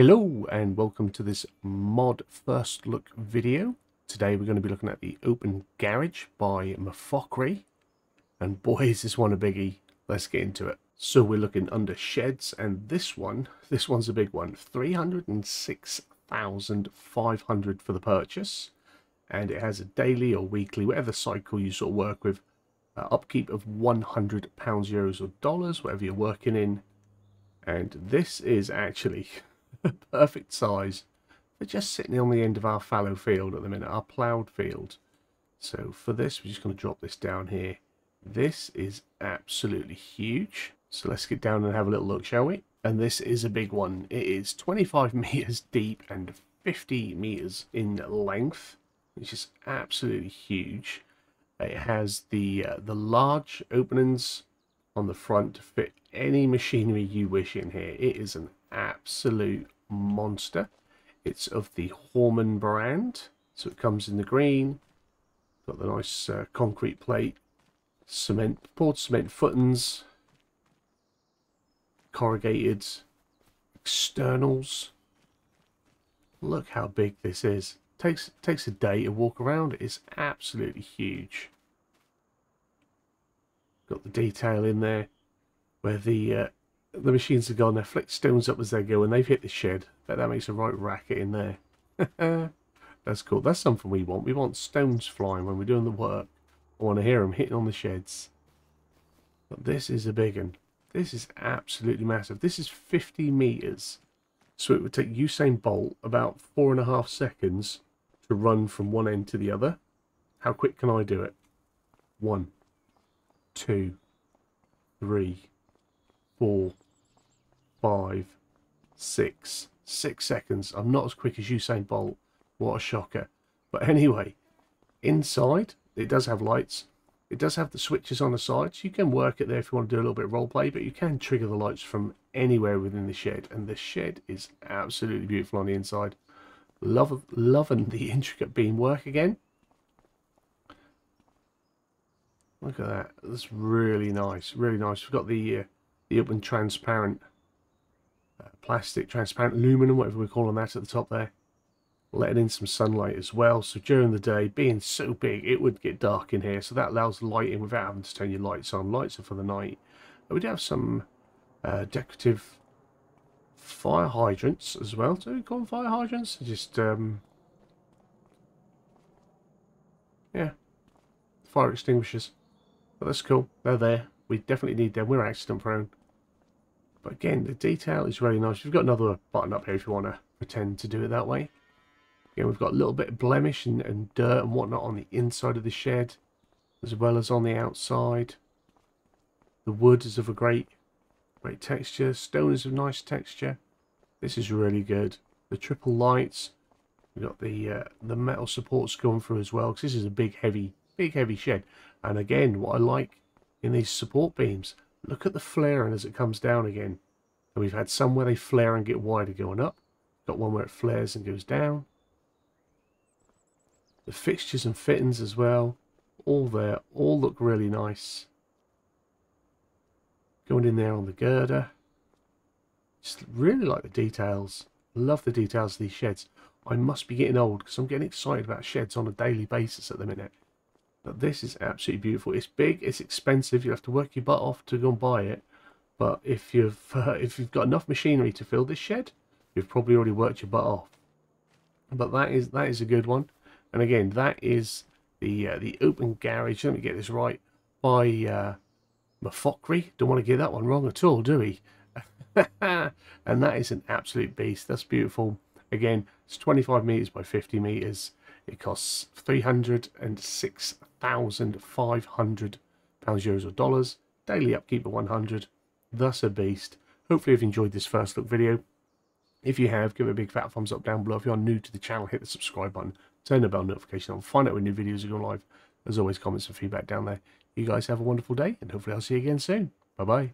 Hello and welcome to this mod first look video. Today we're going to be looking at the Open Garage by Mafokri. And boy is this one a biggie. Let's get into it. So we're looking under sheds and this one, this one's a big one. 306,500 for the purchase. And it has a daily or weekly, whatever cycle you sort of work with, uh, upkeep of 100 pounds, euros or dollars, whatever you're working in. And this is actually perfect size for just sitting on the end of our fallow field at the minute, our ploughed field. So for this, we're just going to drop this down here. This is absolutely huge. So let's get down and have a little look, shall we? And this is a big one. It is 25 meters deep and 50 meters in length, which is absolutely huge. It has the uh, the large openings on the front to fit any machinery you wish in here. It is an absolute monster. It's of the Horman brand, so it comes in the green. Got the nice uh, concrete plate, cement, poured cement footings, corrugated externals. Look how big this is. Takes takes a day to walk around. It's absolutely huge. Got the detail in there where the uh, the machines have gone, they flick stones up as they go, and they've hit the shed. Bet that makes a right racket in there. That's cool. That's something we want. We want stones flying when we're doing the work. I want to hear them hitting on the sheds. But this is a big one. This is absolutely massive. This is 50 meters. So it would take Usain Bolt about four and a half seconds to run from one end to the other. How quick can I do it? One, two, three, four, five, six, six seconds. I'm not as quick as Usain Bolt. What a shocker. But anyway, inside, it does have lights. It does have the switches on the sides. You can work it there if you want to do a little bit of role play, but you can trigger the lights from anywhere within the shed. And the shed is absolutely beautiful on the inside. Love, loving the intricate beam work again. Look at that. That's really nice. Really nice. We've got the uh, the open transparent uh, plastic, transparent aluminum, whatever we're calling that at the top there. Letting in some sunlight as well. So during the day, being so big, it would get dark in here. So that allows lighting without having to turn your lights on. Lights are for the night. But we do have some uh, decorative fire hydrants as well. Do we call them fire hydrants? Just, um, yeah, fire extinguishers. But that's cool. They're there. We definitely need them. We're accident prone. But again, the detail is really nice. We've got another button up here if you want to pretend to do it that way. Again, we've got a little bit of blemish and, and dirt and whatnot on the inside of the shed, as well as on the outside. The wood is of a great, great texture. Stone is of nice texture. This is really good. The triple lights. We've got the uh, the metal supports going through as well, because this is a big, heavy, big, heavy shed. And again, what I like in these support beams, Look at the flaring as it comes down again. And we've had some where they flare and get wider going up. Got one where it flares and goes down. The fixtures and fittings as well. All there. All look really nice. Going in there on the girder. Just really like the details. Love the details of these sheds. I must be getting old because I'm getting excited about sheds on a daily basis at the minute. But this is absolutely beautiful. It's big, it's expensive. You have to work your butt off to go and buy it. But if you've uh, if you've got enough machinery to fill this shed, you've probably already worked your butt off. But that is that is a good one. And again, that is the uh, the open garage. Let me get this right by uh. Don't want to get that one wrong at all, do we? and that is an absolute beast. That's beautiful. Again, it's 25 meters by 50 meters. It costs 306,500 pounds, euros or dollars. Daily upkeep of 100. Thus a beast. Hopefully you've enjoyed this first look video. If you have, give it a big fat thumbs up down below. If you're new to the channel, hit the subscribe button. Turn the bell notification on. Find out when new videos are going live. As always, comments and feedback down there. You guys have a wonderful day, and hopefully I'll see you again soon. Bye-bye.